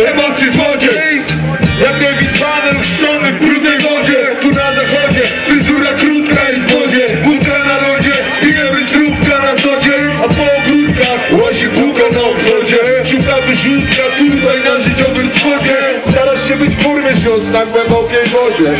Emocje złodziej Jak David Banner chrzczony w brudnej wodzie. Tu na zachodzie Fryzura krótka jest w wodzie. Buta na lodzie. Pijemy zrówka na co dzień A po ogródkach Łazi buka na obwodzie Szuka wyrzutka tutaj na życiowym spodzie. Starasz się być w kurwie, świąt na głębokiej wodzie.